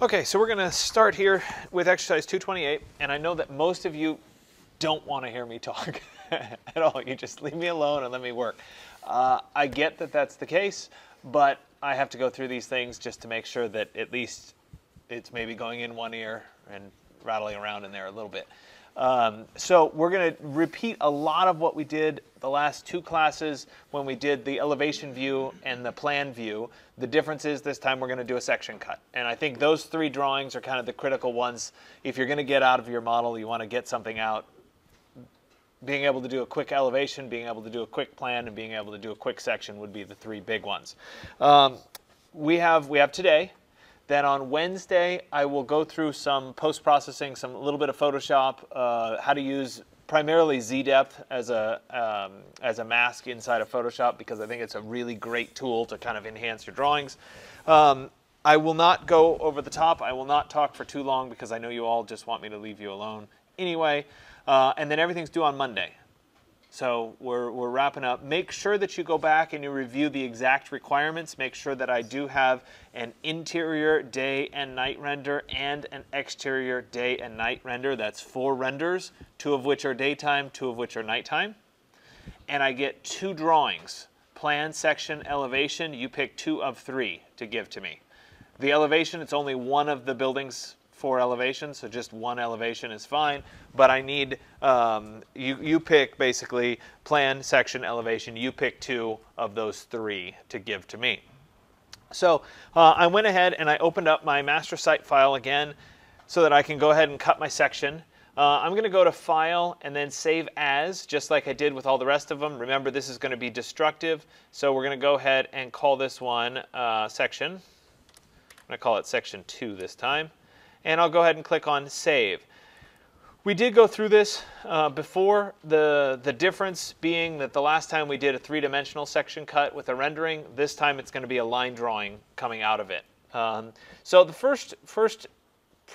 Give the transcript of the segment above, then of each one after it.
Okay, so we're going to start here with exercise 228, and I know that most of you don't want to hear me talk at all. You just leave me alone and let me work. Uh, I get that that's the case, but I have to go through these things just to make sure that at least it's maybe going in one ear and rattling around in there a little bit. Um, so we're going to repeat a lot of what we did the last two classes when we did the elevation view and the plan view. The difference is this time we're going to do a section cut. And I think those three drawings are kind of the critical ones. If you're going to get out of your model, you want to get something out. Being able to do a quick elevation, being able to do a quick plan, and being able to do a quick section would be the three big ones. Um, we have we have today then on Wednesday, I will go through some post-processing, some a little bit of Photoshop, uh, how to use primarily Z-depth as a um, as a mask inside of Photoshop because I think it's a really great tool to kind of enhance your drawings. Um, I will not go over the top. I will not talk for too long because I know you all just want me to leave you alone anyway. Uh, and then everything's due on Monday. So we're, we're wrapping up. Make sure that you go back and you review the exact requirements. Make sure that I do have an interior day and night render and an exterior day and night render. That's four renders, two of which are daytime, two of which are nighttime. And I get two drawings, plan, section, elevation. You pick two of three to give to me. The elevation, it's only one of the building's four elevations, so just one elevation is fine. But I need, um, you, you pick basically plan, section, elevation. You pick two of those three to give to me. So uh, I went ahead and I opened up my master site file again so that I can go ahead and cut my section. Uh, I'm going to go to File and then Save As, just like I did with all the rest of them. Remember, this is going to be destructive, so we're going to go ahead and call this one uh, Section. I'm going to call it Section 2 this time and I'll go ahead and click on Save. We did go through this uh, before, the, the difference being that the last time we did a three-dimensional section cut with a rendering, this time it's going to be a line drawing coming out of it. Um, so the first, first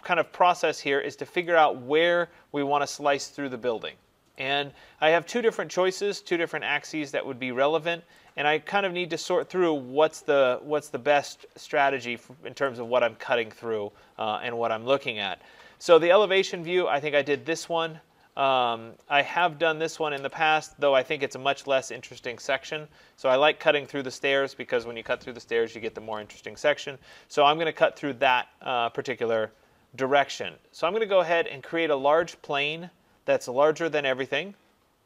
kind of process here is to figure out where we want to slice through the building. And I have two different choices, two different axes that would be relevant, and I kind of need to sort through what's the what's the best strategy in terms of what I'm cutting through uh, and what I'm looking at. So the elevation view, I think I did this one. Um, I have done this one in the past, though I think it's a much less interesting section. So I like cutting through the stairs because when you cut through the stairs, you get the more interesting section. So I'm going to cut through that uh, particular direction. So I'm going to go ahead and create a large plane that's larger than everything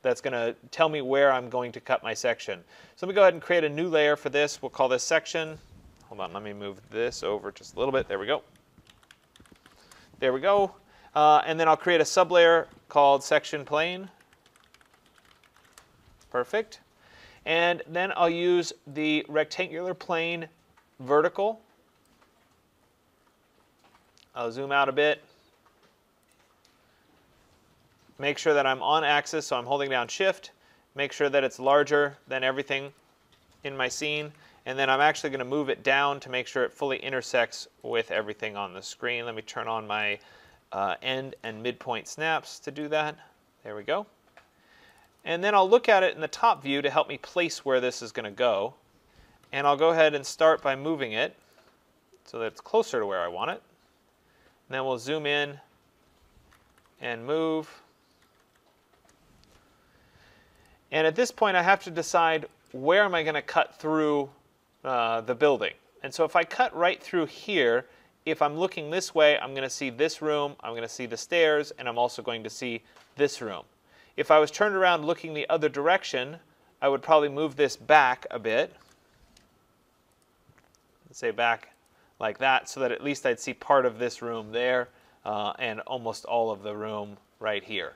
that's going to tell me where I'm going to cut my section. So let me go ahead and create a new layer for this. We'll call this section. Hold on, let me move this over just a little bit. There we go. There we go. Uh, and then I'll create a sublayer called section plane. Perfect. And then I'll use the rectangular plane vertical. I'll zoom out a bit. Make sure that I'm on axis, so I'm holding down shift. Make sure that it's larger than everything in my scene. And then I'm actually going to move it down to make sure it fully intersects with everything on the screen. Let me turn on my uh, end and midpoint snaps to do that. There we go. And then I'll look at it in the top view to help me place where this is going to go. And I'll go ahead and start by moving it so that it's closer to where I want it. And then we'll zoom in and move. And at this point, I have to decide where am I going to cut through uh, the building. And so if I cut right through here, if I'm looking this way, I'm going to see this room, I'm going to see the stairs, and I'm also going to see this room. If I was turned around looking the other direction, I would probably move this back a bit. Let's say back like that, so that at least I'd see part of this room there uh, and almost all of the room right here.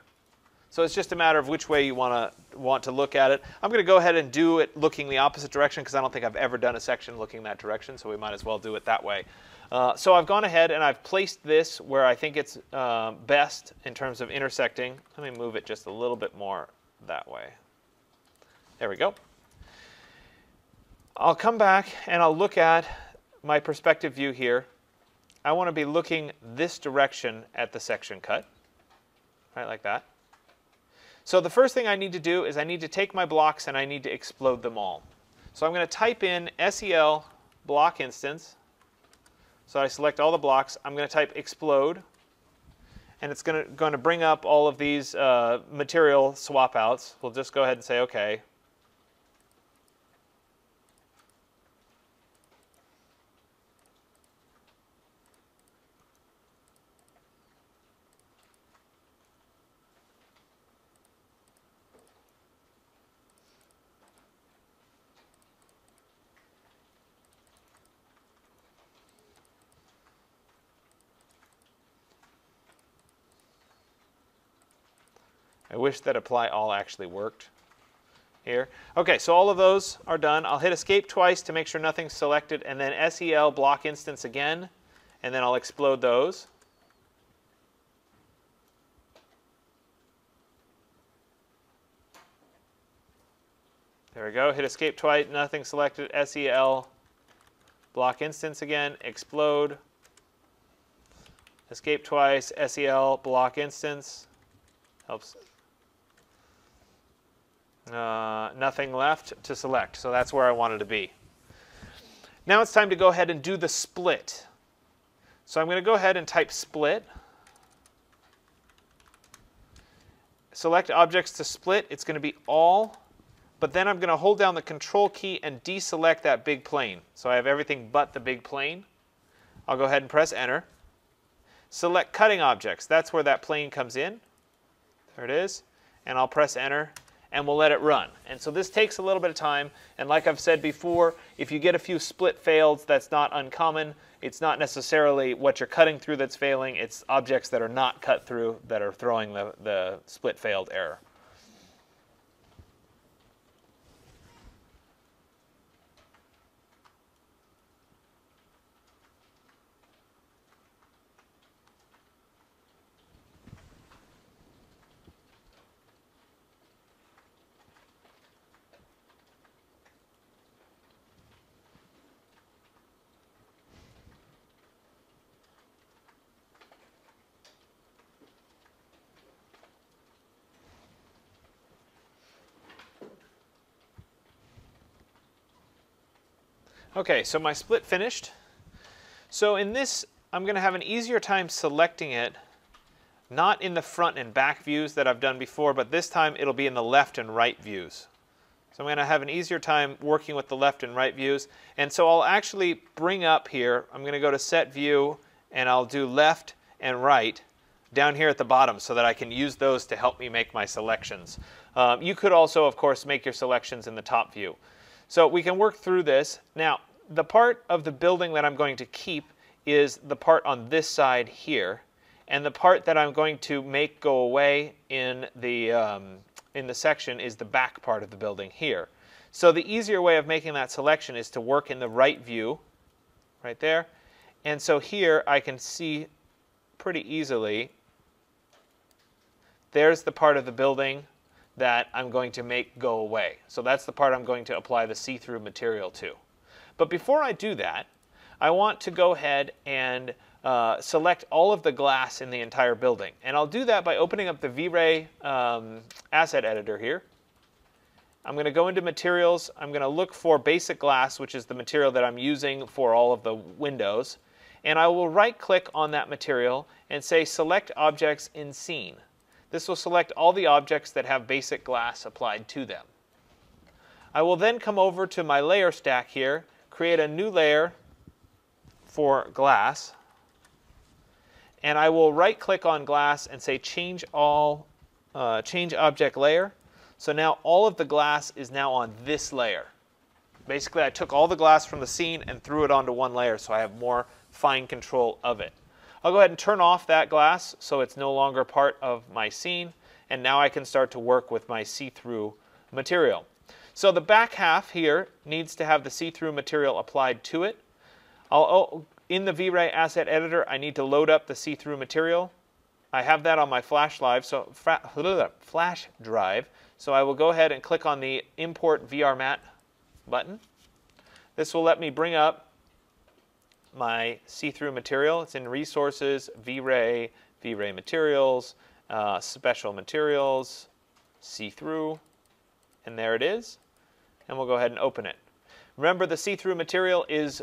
So it's just a matter of which way you want to want to look at it. I'm going to go ahead and do it looking the opposite direction because I don't think I've ever done a section looking that direction, so we might as well do it that way. Uh, so I've gone ahead and I've placed this where I think it's uh, best in terms of intersecting. Let me move it just a little bit more that way. There we go. I'll come back and I'll look at my perspective view here. I want to be looking this direction at the section cut, right like that. So the first thing I need to do is I need to take my blocks and I need to explode them all. So I'm going to type in SEL block instance. So I select all the blocks. I'm going to type explode. And it's going to, going to bring up all of these uh, material swap outs. We'll just go ahead and say OK. Wish that apply all actually worked here. Okay, so all of those are done. I'll hit escape twice to make sure nothing's selected, and then SEL block instance again, and then I'll explode those. There we go. Hit escape twice, nothing selected. SEL block instance again, explode. Escape twice, SEL block instance. Helps uh, nothing left to select. So that's where I wanted to be. Now it's time to go ahead and do the split. So I'm going to go ahead and type split. Select objects to split. It's going to be all. But then I'm going to hold down the control key and deselect that big plane. So I have everything but the big plane. I'll go ahead and press enter. Select cutting objects. That's where that plane comes in. There it is. And I'll press enter and we'll let it run. And so this takes a little bit of time. And like I've said before, if you get a few split fails, that's not uncommon. It's not necessarily what you're cutting through that's failing. It's objects that are not cut through that are throwing the, the split failed error. Okay, so my split finished. So in this, I'm going to have an easier time selecting it, not in the front and back views that I've done before, but this time it'll be in the left and right views. So I'm going to have an easier time working with the left and right views. And so I'll actually bring up here, I'm going to go to set view, and I'll do left and right down here at the bottom so that I can use those to help me make my selections. Um, you could also, of course, make your selections in the top view. So we can work through this. Now, the part of the building that I'm going to keep is the part on this side here. And the part that I'm going to make go away in the, um, in the section is the back part of the building here. So the easier way of making that selection is to work in the right view, right there. And so here I can see pretty easily, there's the part of the building that I'm going to make go away. So that's the part I'm going to apply the see-through material to. But before I do that, I want to go ahead and uh, select all of the glass in the entire building. And I'll do that by opening up the V-Ray um, asset editor here. I'm going to go into materials. I'm going to look for basic glass, which is the material that I'm using for all of the windows. And I will right click on that material and say select objects in scene. This will select all the objects that have basic glass applied to them. I will then come over to my layer stack here, create a new layer for glass, and I will right click on glass and say change all, uh, change object layer. So now all of the glass is now on this layer. Basically I took all the glass from the scene and threw it onto one layer so I have more fine control of it. I'll go ahead and turn off that glass so it's no longer part of my scene. And now I can start to work with my see-through material. So the back half here needs to have the see-through material applied to it. I'll, oh, in the V-Ray asset editor, I need to load up the see-through material. I have that on my flash drive, so flash drive. So I will go ahead and click on the import VRMat button. This will let me bring up my see-through material. It's in Resources, V-Ray, V-Ray Materials, uh, Special Materials, See-Through, and there it is. And we'll go ahead and open it. Remember the see-through material is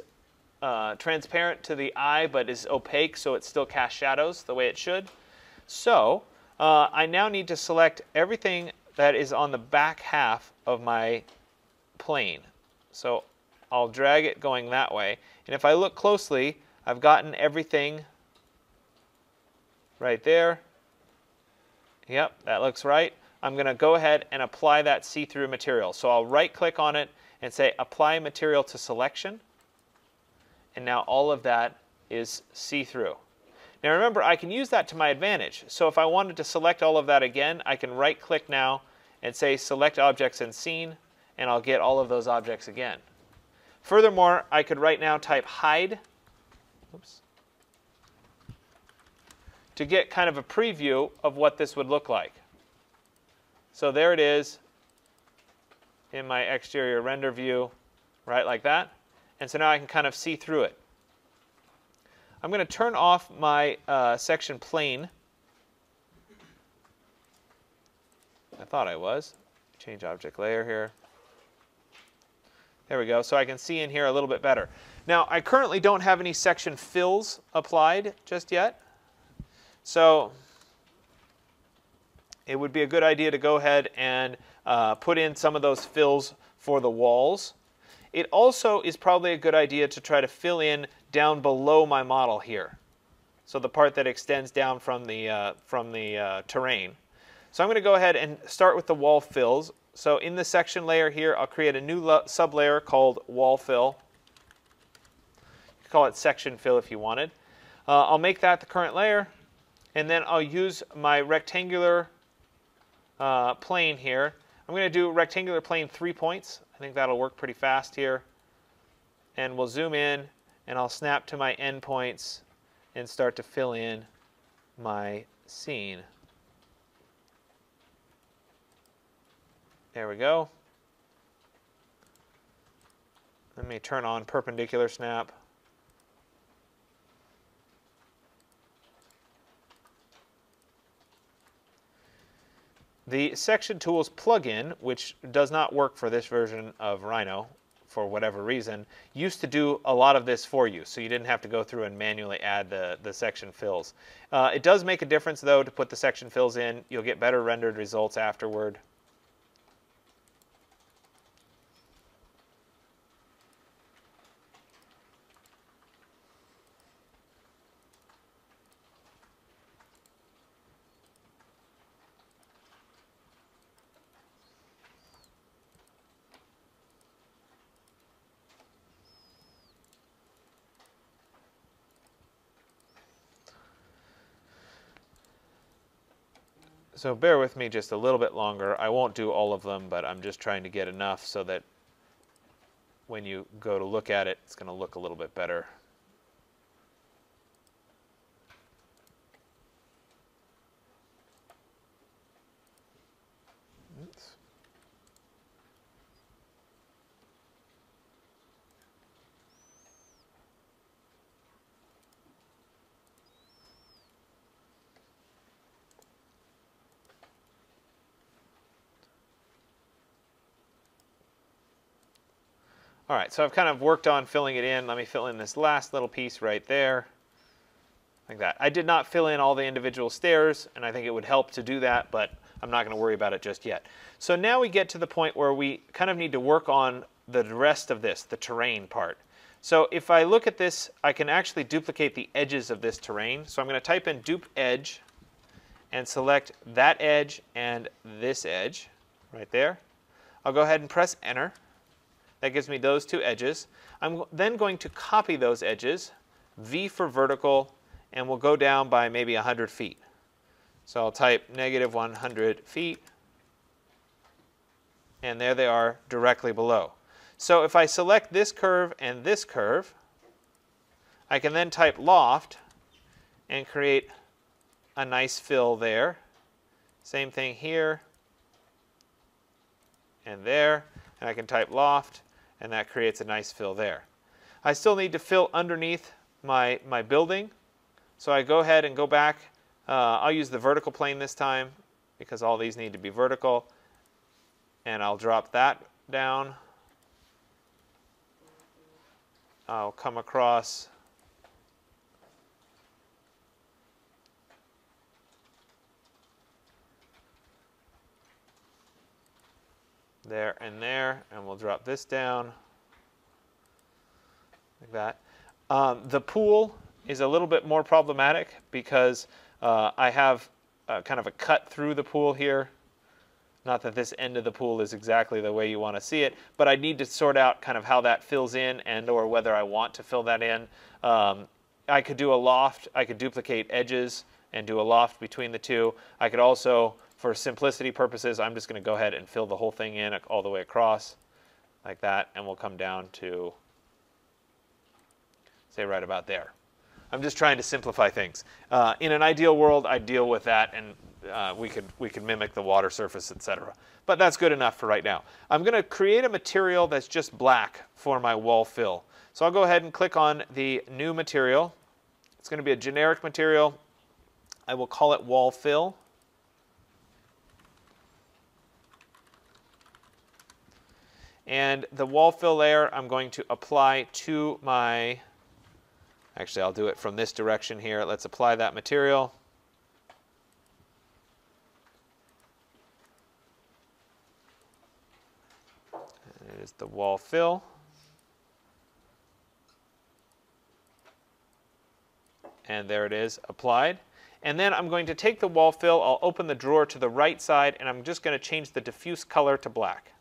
uh, transparent to the eye, but is opaque, so it still casts shadows the way it should. So uh, I now need to select everything that is on the back half of my plane. So I'll drag it going that way. And if I look closely, I've gotten everything right there. Yep, that looks right. I'm going to go ahead and apply that see-through material. So I'll right-click on it and say Apply Material to Selection. And now all of that is see-through. Now remember, I can use that to my advantage. So if I wanted to select all of that again, I can right-click now and say Select Objects and Scene, and I'll get all of those objects again. Furthermore, I could right now type Hide. Oops to get kind of a preview of what this would look like. So there it is in my exterior render view, right like that. And so now I can kind of see through it. I'm going to turn off my uh, section plane. I thought I was. Change object layer here. There we go. So I can see in here a little bit better. Now, I currently don't have any section fills applied just yet. So it would be a good idea to go ahead and uh, put in some of those fills for the walls. It also is probably a good idea to try to fill in down below my model here. So the part that extends down from the, uh, from the uh, terrain. So I'm going to go ahead and start with the wall fills. So in the section layer here, I'll create a new sublayer called wall fill. You can call it section fill if you wanted. Uh, I'll make that the current layer and then I'll use my rectangular uh, plane here. I'm going to do rectangular plane three points. I think that'll work pretty fast here. And we'll zoom in and I'll snap to my endpoints and start to fill in my scene. There we go. Let me turn on perpendicular snap. The Section Tools plugin, which does not work for this version of Rhino for whatever reason, used to do a lot of this for you, so you didn't have to go through and manually add the, the section fills. Uh, it does make a difference, though, to put the section fills in. You'll get better rendered results afterward. So bear with me just a little bit longer. I won't do all of them, but I'm just trying to get enough so that when you go to look at it, it's going to look a little bit better. All right, so I've kind of worked on filling it in. Let me fill in this last little piece right there, like that. I did not fill in all the individual stairs, and I think it would help to do that, but I'm not going to worry about it just yet. So now we get to the point where we kind of need to work on the rest of this, the terrain part. So if I look at this, I can actually duplicate the edges of this terrain. So I'm going to type in dupe edge and select that edge and this edge right there. I'll go ahead and press enter. That gives me those two edges. I'm then going to copy those edges, V for vertical, and we'll go down by maybe 100 feet. So I'll type negative 100 feet, and there they are directly below. So if I select this curve and this curve, I can then type loft and create a nice fill there. Same thing here and there. And I can type loft and that creates a nice fill there. I still need to fill underneath my, my building, so I go ahead and go back. Uh, I'll use the vertical plane this time because all these need to be vertical, and I'll drop that down I'll come across there and there, and we'll drop this down like that. Um, the pool is a little bit more problematic because uh, I have uh, kind of a cut through the pool here. Not that this end of the pool is exactly the way you want to see it, but I need to sort out kind of how that fills in and or whether I want to fill that in. Um, I could do a loft. I could duplicate edges and do a loft between the two. I could also for simplicity purposes, I'm just going to go ahead and fill the whole thing in all the way across like that, and we'll come down to, say, right about there. I'm just trying to simplify things. Uh, in an ideal world, I'd deal with that, and uh, we could we could mimic the water surface, etc. But that's good enough for right now. I'm going to create a material that's just black for my wall fill. So I'll go ahead and click on the new material. It's going to be a generic material. I will call it wall fill. And the wall fill layer I'm going to apply to my, actually I'll do it from this direction here. Let's apply that material. And It is the wall fill. And there it is, applied. And then I'm going to take the wall fill, I'll open the drawer to the right side, and I'm just going to change the diffuse color to black.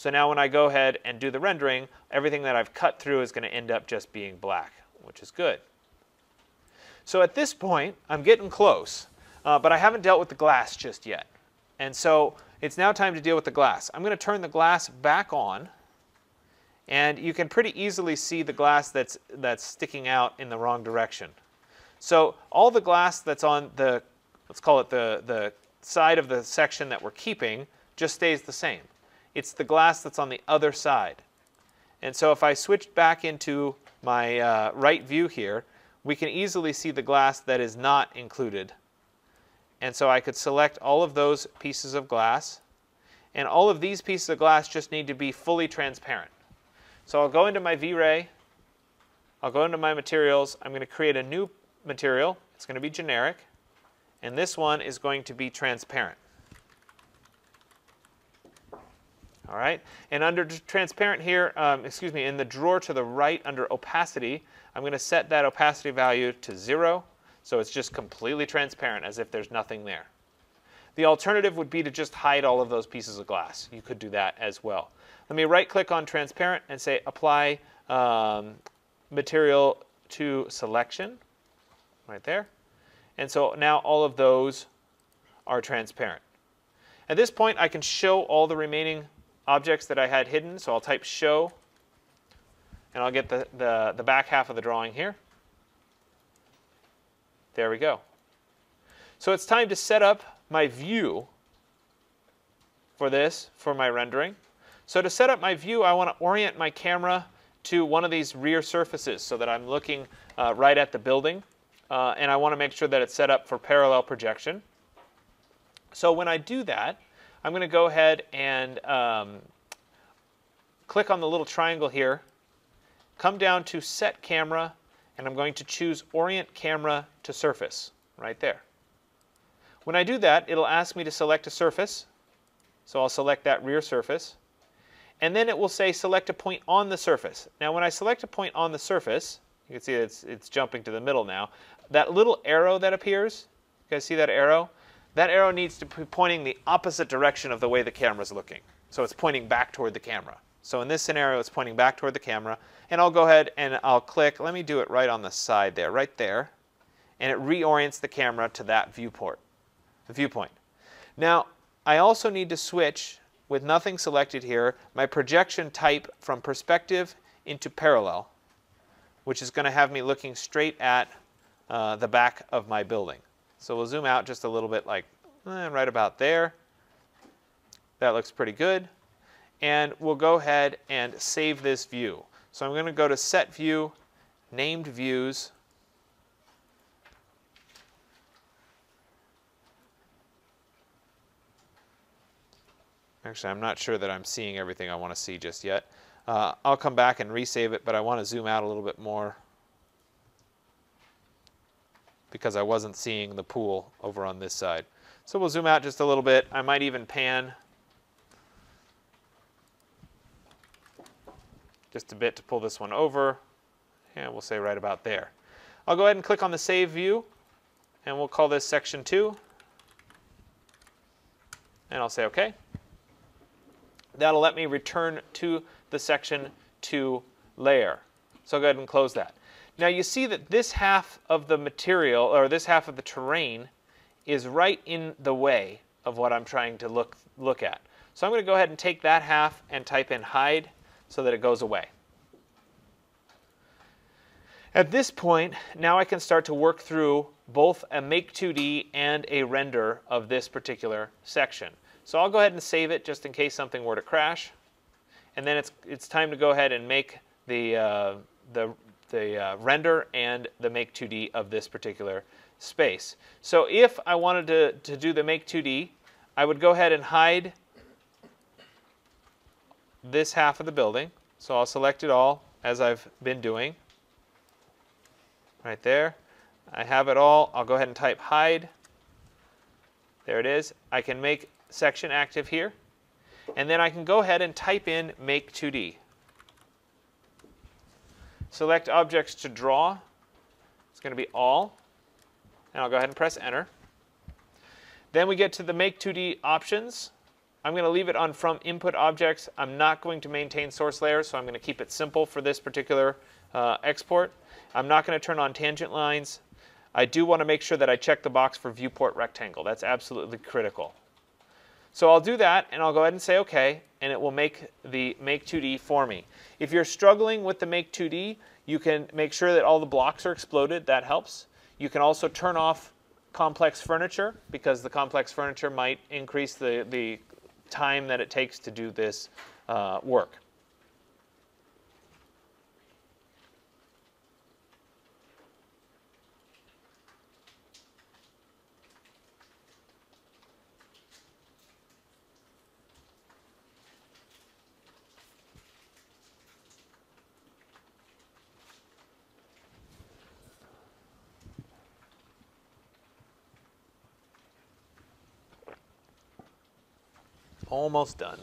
So now when I go ahead and do the rendering, everything that I've cut through is going to end up just being black, which is good. So at this point, I'm getting close, uh, but I haven't dealt with the glass just yet. And so it's now time to deal with the glass. I'm going to turn the glass back on, and you can pretty easily see the glass that's, that's sticking out in the wrong direction. So all the glass that's on the, let's call it the, the side of the section that we're keeping, just stays the same. It's the glass that's on the other side. And so if I switch back into my uh, right view here, we can easily see the glass that is not included. And so I could select all of those pieces of glass. And all of these pieces of glass just need to be fully transparent. So I'll go into my V-Ray. I'll go into my materials. I'm going to create a new material. It's going to be generic. And this one is going to be transparent. All right, and under transparent here, um, excuse me, in the drawer to the right under opacity, I'm going to set that opacity value to zero, so it's just completely transparent as if there's nothing there. The alternative would be to just hide all of those pieces of glass. You could do that as well. Let me right click on transparent and say apply um, material to selection right there. And so now all of those are transparent. At this point, I can show all the remaining objects that I had hidden. So I'll type show, and I'll get the, the, the back half of the drawing here. There we go. So it's time to set up my view for this, for my rendering. So to set up my view, I want to orient my camera to one of these rear surfaces so that I'm looking uh, right at the building. Uh, and I want to make sure that it's set up for parallel projection. So when I do that, I'm going to go ahead and um, click on the little triangle here, come down to Set Camera, and I'm going to choose Orient Camera to Surface, right there. When I do that, it'll ask me to select a surface, so I'll select that rear surface, and then it will say select a point on the surface. Now when I select a point on the surface, you can see it's, it's jumping to the middle now, that little arrow that appears, you guys see that arrow? That arrow needs to be pointing the opposite direction of the way the camera is looking. So it's pointing back toward the camera. So in this scenario, it's pointing back toward the camera. And I'll go ahead and I'll click, let me do it right on the side there, right there. And it reorients the camera to that viewport, the viewpoint. Now, I also need to switch, with nothing selected here, my projection type from perspective into parallel, which is going to have me looking straight at uh, the back of my building. So we'll zoom out just a little bit like eh, right about there. That looks pretty good. And we'll go ahead and save this view. So I'm going to go to Set View, Named Views. Actually, I'm not sure that I'm seeing everything I want to see just yet. Uh, I'll come back and resave it, but I want to zoom out a little bit more because I wasn't seeing the pool over on this side. So we'll zoom out just a little bit. I might even pan just a bit to pull this one over. And we'll say right about there. I'll go ahead and click on the Save View, and we'll call this Section 2. And I'll say OK. That'll let me return to the Section 2 layer. So I'll go ahead and close that. Now you see that this half of the material, or this half of the terrain, is right in the way of what I'm trying to look, look at. So I'm going to go ahead and take that half and type in hide so that it goes away. At this point, now I can start to work through both a make 2D and a render of this particular section. So I'll go ahead and save it just in case something were to crash. And then it's, it's time to go ahead and make the, uh, the, the uh, render and the make 2D of this particular space. So if I wanted to, to do the make 2D, I would go ahead and hide this half of the building. So I'll select it all as I've been doing. Right there. I have it all. I'll go ahead and type hide. There it is. I can make section active here. And then I can go ahead and type in make 2D. Select objects to draw. It's going to be all. And I'll go ahead and press enter. Then we get to the make 2D options. I'm going to leave it on from input objects. I'm not going to maintain source layer, so I'm going to keep it simple for this particular uh, export. I'm not going to turn on tangent lines. I do want to make sure that I check the box for viewport rectangle. That's absolutely critical. So I'll do that, and I'll go ahead and say OK, and it will make the Make 2D for me. If you're struggling with the Make 2D, you can make sure that all the blocks are exploded. That helps. You can also turn off complex furniture because the complex furniture might increase the, the time that it takes to do this uh, work. Almost done.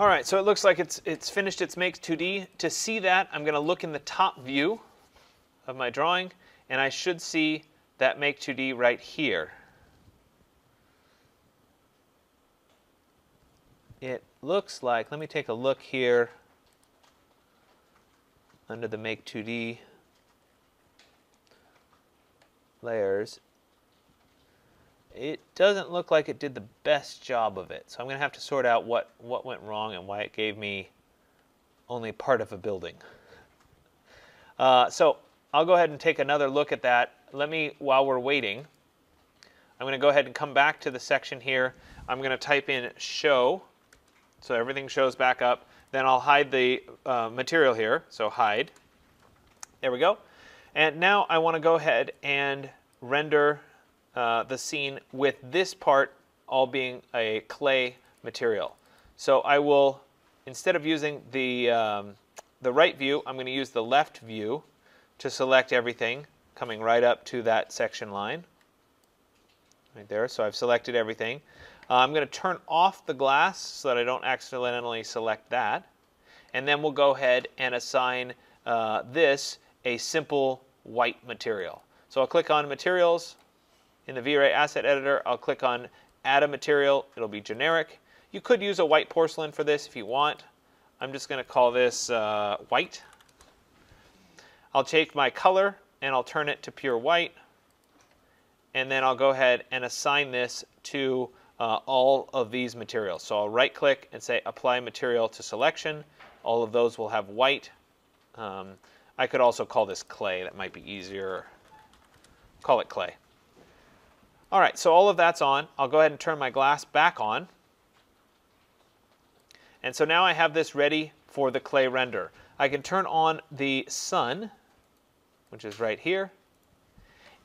All right, so it looks like it's, it's finished its Make 2D. To see that, I'm going to look in the top view of my drawing, and I should see that Make 2D right here. It looks like, let me take a look here under the Make 2D layers it doesn't look like it did the best job of it. So I'm going to have to sort out what, what went wrong and why it gave me only part of a building. Uh, so I'll go ahead and take another look at that. Let me, while we're waiting, I'm going to go ahead and come back to the section here. I'm going to type in show, so everything shows back up. Then I'll hide the uh, material here, so hide. There we go. And now I want to go ahead and render uh, the scene with this part all being a clay material. So I will, instead of using the, um, the right view, I'm going to use the left view to select everything coming right up to that section line. Right there, so I've selected everything. Uh, I'm going to turn off the glass so that I don't accidentally select that. And then we'll go ahead and assign uh, this a simple white material. So I'll click on Materials, in the V-Ray Asset Editor, I'll click on Add a Material. It'll be generic. You could use a white porcelain for this if you want. I'm just going to call this uh, white. I'll take my color and I'll turn it to pure white. And then I'll go ahead and assign this to uh, all of these materials. So I'll right click and say apply material to selection. All of those will have white. Um, I could also call this clay, that might be easier. Call it clay. All right, so all of that's on. I'll go ahead and turn my glass back on. And so now I have this ready for the clay render. I can turn on the sun, which is right here,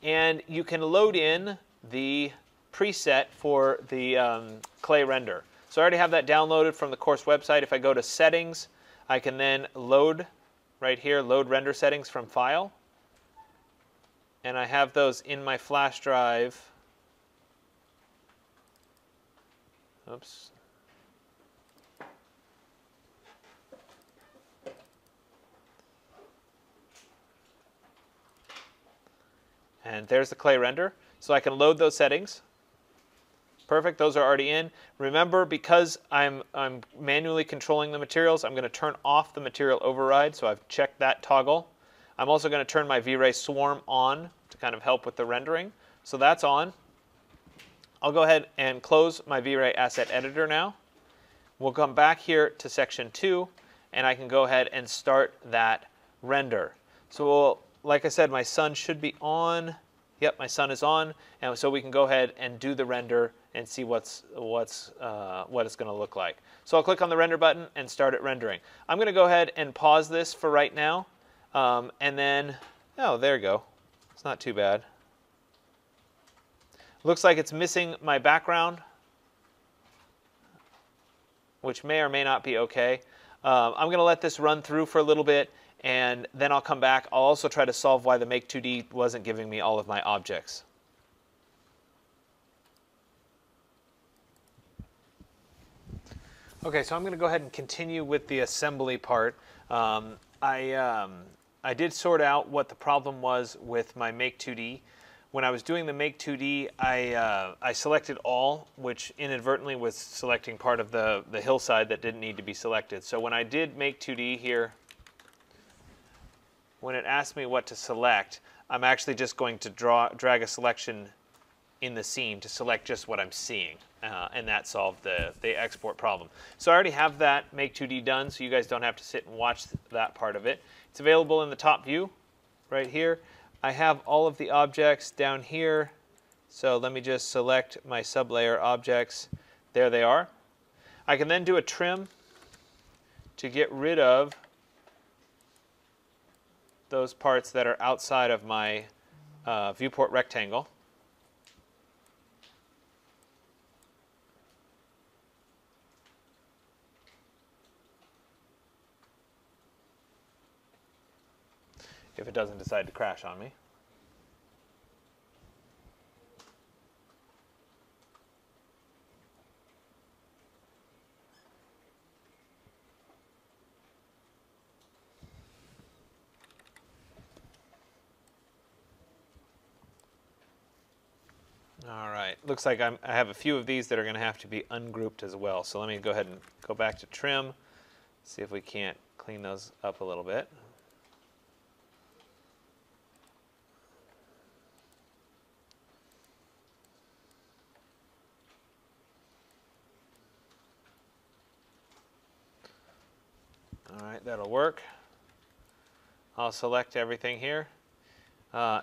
and you can load in the preset for the um, clay render. So I already have that downloaded from the course website. If I go to settings, I can then load right here, load render settings from file. And I have those in my flash drive. Oops, And there's the clay render. So I can load those settings. Perfect, those are already in. Remember, because I'm, I'm manually controlling the materials, I'm going to turn off the material override, so I've checked that toggle. I'm also going to turn my V-Ray swarm on to kind of help with the rendering. So that's on. I'll go ahead and close my V-Ray asset editor now. We'll come back here to section 2, and I can go ahead and start that render. So we'll like I said, my sun should be on. Yep, my sun is on, and so we can go ahead and do the render and see what's what's uh, what it's going to look like. So I'll click on the render button and start it rendering. I'm going to go ahead and pause this for right now, um, and then oh, there you go. It's not too bad. Looks like it's missing my background, which may or may not be okay. Um, I'm going to let this run through for a little bit and then I'll come back. I'll also try to solve why the make 2D wasn't giving me all of my objects. Okay, so I'm going to go ahead and continue with the assembly part. Um, I, um, I did sort out what the problem was with my make 2D. When I was doing the make 2D, I, uh, I selected all, which inadvertently was selecting part of the, the hillside that didn't need to be selected. So when I did make 2D here, when it asks me what to select, I'm actually just going to draw, drag a selection in the scene to select just what I'm seeing. Uh, and that solved the, the export problem. So I already have that Make 2D done, so you guys don't have to sit and watch that part of it. It's available in the top view right here. I have all of the objects down here. So let me just select my sublayer objects. There they are. I can then do a trim to get rid of those parts that are outside of my uh, viewport rectangle. If it doesn't decide to crash on me. All right, looks like I'm, i have a few of these that are going to have to be ungrouped as well. So let me go ahead and go back to trim, see if we can't clean those up a little bit. All right, that'll work. I'll select everything here. Uh,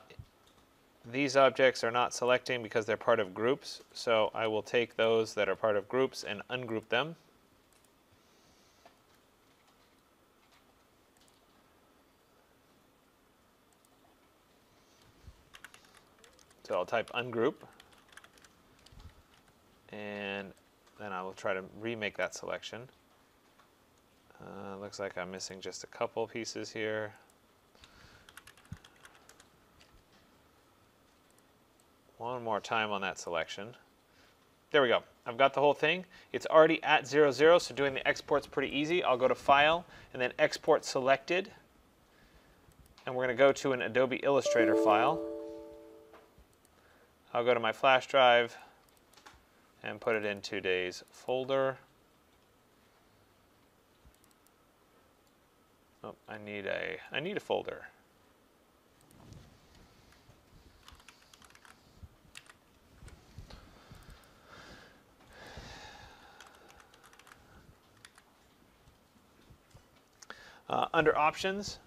these objects are not selecting because they're part of groups, so I will take those that are part of groups and ungroup them. So I'll type ungroup, and then I will try to remake that selection. Uh, looks like I'm missing just a couple pieces here. One more time on that selection. There we go. I've got the whole thing. It's already at 00, zero, so doing the export's pretty easy. I'll go to File and then Export Selected. And we're going to go to an Adobe Illustrator file. I'll go to my flash drive and put it in today's folder. Oh, I need a, I need a folder. Uh, under options,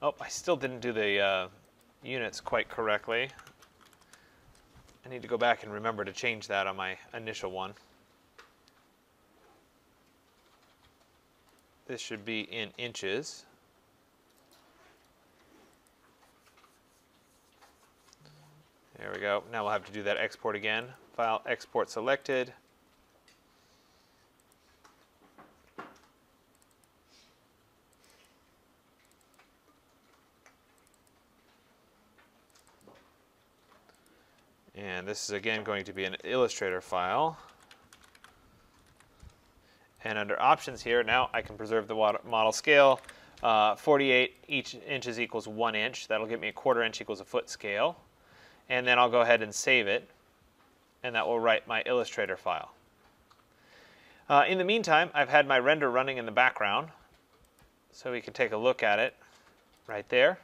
oh, I still didn't do the uh, units quite correctly. I need to go back and remember to change that on my initial one. This should be in inches. There we go. Now we'll have to do that export again. File export selected. And this is again going to be an Illustrator file. And under options here, now I can preserve the model scale. Uh, 48 each inches equals one inch. That'll give me a quarter inch equals a foot scale. And then I'll go ahead and save it. And that will write my Illustrator file. Uh, in the meantime, I've had my render running in the background. So we can take a look at it right there.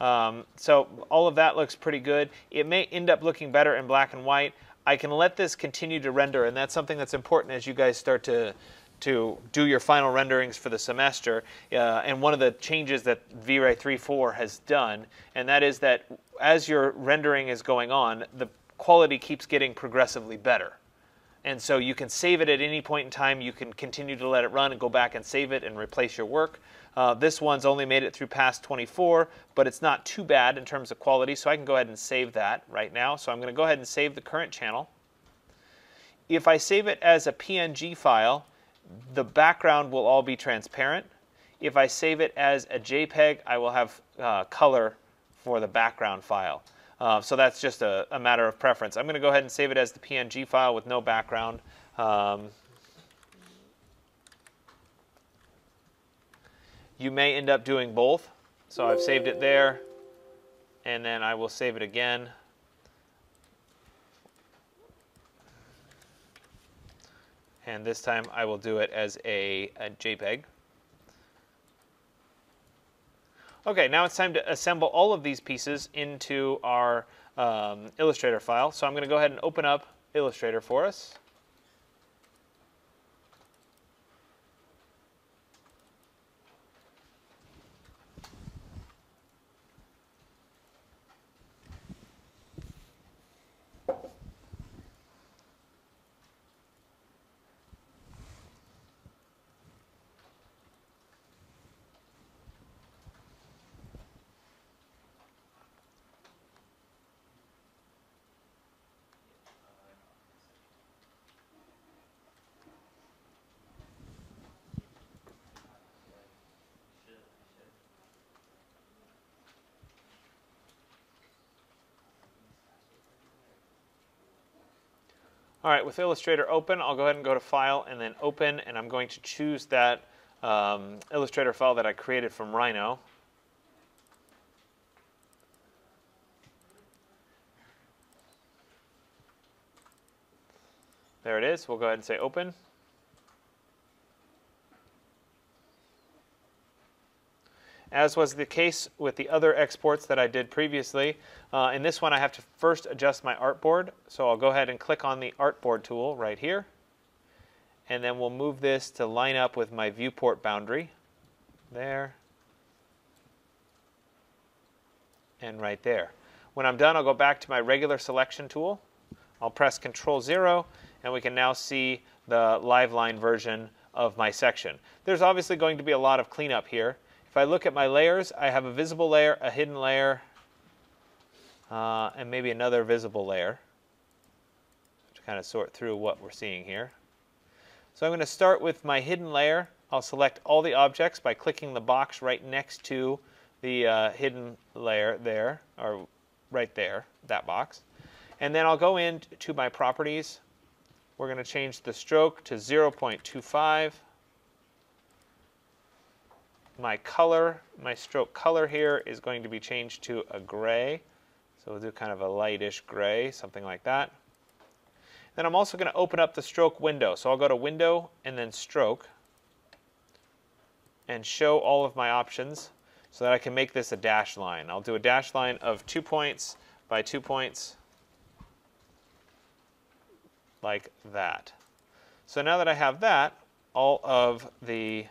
Um, so all of that looks pretty good. It may end up looking better in black and white. I can let this continue to render, and that's something that's important as you guys start to to do your final renderings for the semester. Uh, and one of the changes that V-Ray 3.4 has done, and that is that as your rendering is going on, the quality keeps getting progressively better. And so you can save it at any point in time. You can continue to let it run and go back and save it and replace your work. Uh, this one's only made it through past 24, but it's not too bad in terms of quality, so I can go ahead and save that right now. So I'm going to go ahead and save the current channel. If I save it as a PNG file, the background will all be transparent. If I save it as a JPEG, I will have uh, color for the background file. Uh, so that's just a, a, matter of preference. I'm going to go ahead and save it as the PNG file with no background. Um, You may end up doing both. So I've saved it there, and then I will save it again. And this time I will do it as a, a JPEG. Okay, now it's time to assemble all of these pieces into our um, Illustrator file. So I'm going to go ahead and open up Illustrator for us. All right, with Illustrator open, I'll go ahead and go to File and then Open, and I'm going to choose that um, Illustrator file that I created from Rhino. There it is. We'll go ahead and say Open. As was the case with the other exports that I did previously, uh, in this one I have to first adjust my artboard. So I'll go ahead and click on the artboard tool right here. And then we'll move this to line up with my viewport boundary. There. And right there. When I'm done, I'll go back to my regular selection tool. I'll press Control 0, and we can now see the live line version of my section. There's obviously going to be a lot of cleanup here. If I look at my layers, I have a visible layer, a hidden layer, uh, and maybe another visible layer to kind of sort through what we're seeing here. So I'm going to start with my hidden layer. I'll select all the objects by clicking the box right next to the uh, hidden layer there, or right there, that box. And then I'll go into my properties. We're going to change the stroke to 0.25 my color, my stroke color here is going to be changed to a gray. So we'll do kind of a lightish gray, something like that. Then I'm also going to open up the stroke window. So I'll go to Window and then Stroke and show all of my options so that I can make this a dash line. I'll do a dash line of two points by two points like that. So now that I have that, all of the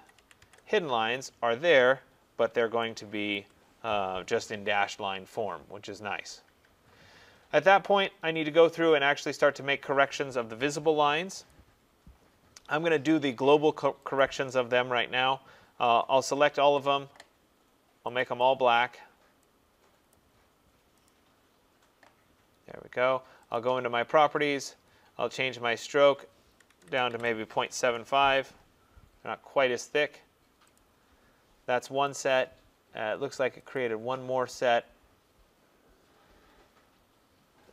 hidden lines are there, but they're going to be uh, just in dashed line form, which is nice. At that point, I need to go through and actually start to make corrections of the visible lines. I'm going to do the global co corrections of them right now. Uh, I'll select all of them. I'll make them all black. There we go. I'll go into my properties. I'll change my stroke down to maybe 0.75. They're Not quite as thick. That's one set. Uh, it looks like it created one more set.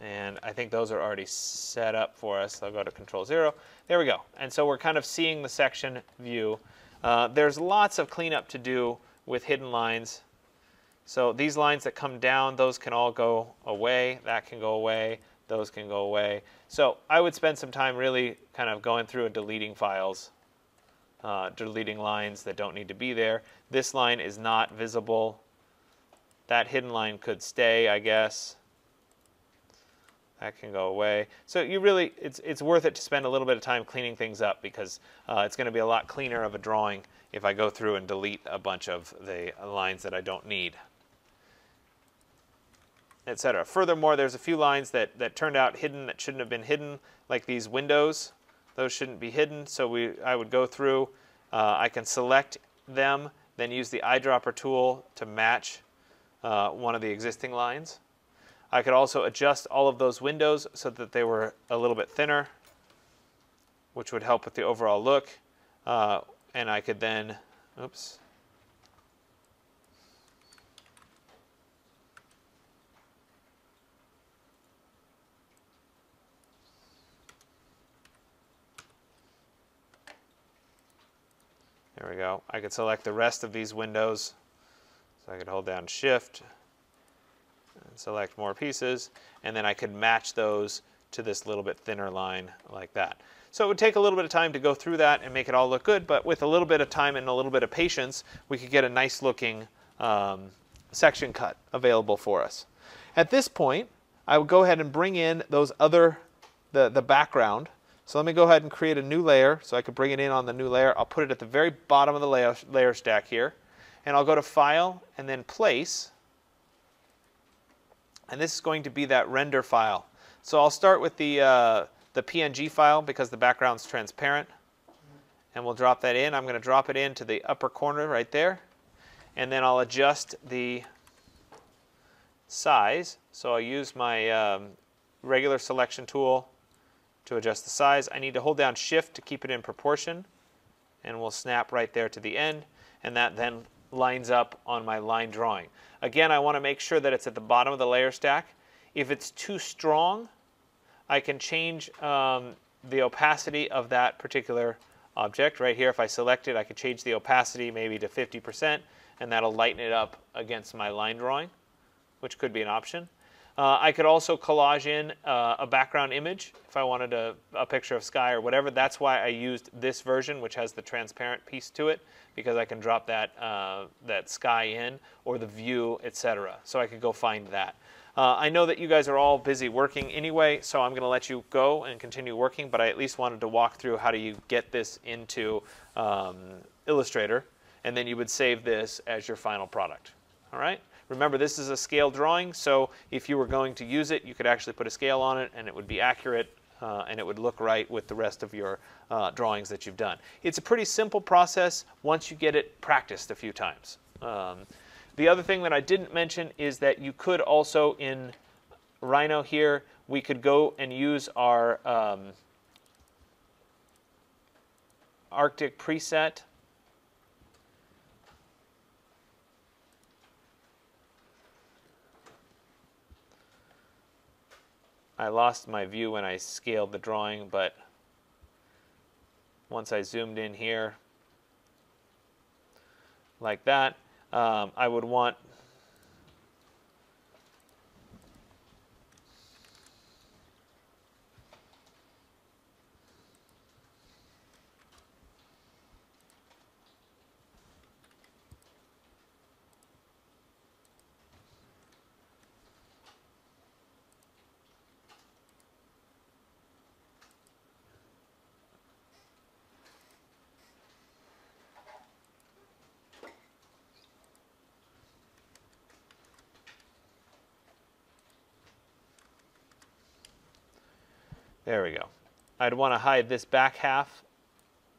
And I think those are already set up for us. I'll go to Control 0. There we go. And so we're kind of seeing the section view. Uh, there's lots of cleanup to do with hidden lines. So these lines that come down, those can all go away. That can go away. Those can go away. So I would spend some time really kind of going through and deleting files, uh, deleting lines that don't need to be there. This line is not visible. That hidden line could stay, I guess. That can go away. So you really, it's, it's worth it to spend a little bit of time cleaning things up because uh, it's going to be a lot cleaner of a drawing if I go through and delete a bunch of the lines that I don't need etc. Furthermore, there's a few lines that, that turned out hidden that shouldn't have been hidden, like these windows. Those shouldn't be hidden, so we, I would go through. Uh, I can select them, then use the eyedropper tool to match uh, one of the existing lines. I could also adjust all of those windows so that they were a little bit thinner, which would help with the overall look. Uh, and I could then, oops, There we go. I could select the rest of these windows. So I could hold down shift and select more pieces and then I could match those to this little bit thinner line like that. So it would take a little bit of time to go through that and make it all look good, but with a little bit of time and a little bit of patience, we could get a nice looking um, section cut available for us. At this point, I would go ahead and bring in those other, the, the background so let me go ahead and create a new layer so I can bring it in on the new layer. I'll put it at the very bottom of the layer, layer stack here. And I'll go to File and then Place. And this is going to be that render file. So I'll start with the, uh, the PNG file because the background's transparent. And we'll drop that in. I'm going to drop it into the upper corner right there. And then I'll adjust the size. So I'll use my um, regular selection tool to adjust the size. I need to hold down shift to keep it in proportion and we'll snap right there to the end and that then lines up on my line drawing. Again, I want to make sure that it's at the bottom of the layer stack. If it's too strong, I can change um, the opacity of that particular object. Right here, if I select it, I can change the opacity maybe to 50%, and that'll lighten it up against my line drawing, which could be an option. Uh, I could also collage in uh, a background image if I wanted a, a, picture of sky or whatever. That's why I used this version, which has the transparent piece to it, because I can drop that, uh, that sky in or the view, etc. So I could go find that. Uh, I know that you guys are all busy working anyway, so I'm going to let you go and continue working, but I at least wanted to walk through how do you get this into um, Illustrator, and then you would save this as your final product. All right? Remember, this is a scale drawing, so if you were going to use it, you could actually put a scale on it and it would be accurate uh, and it would look right with the rest of your uh, drawings that you've done. It's a pretty simple process once you get it practiced a few times. Um, the other thing that I didn't mention is that you could also in Rhino here, we could go and use our um, Arctic preset I lost my view when I scaled the drawing, but once I zoomed in here like that, um, I would want There we go. I'd want to hide this back half.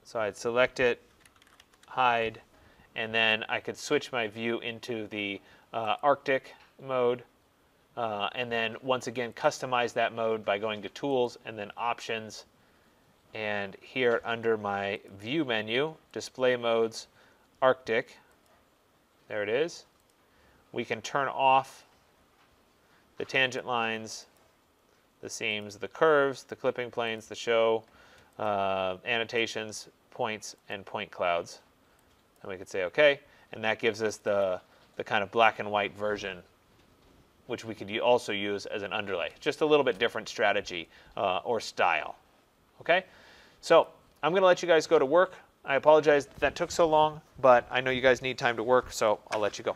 So I'd select it, hide, and then I could switch my view into the uh, Arctic mode. Uh, and then once again, customize that mode by going to Tools and then Options. And here under my View menu, Display Modes, Arctic, there it is. We can turn off the tangent lines, the seams, the curves, the clipping planes, the show, uh, annotations, points, and point clouds. And we could say OK, and that gives us the, the kind of black and white version, which we could also use as an underlay. Just a little bit different strategy uh, or style. OK? So I'm going to let you guys go to work. I apologize that, that took so long, but I know you guys need time to work, so I'll let you go.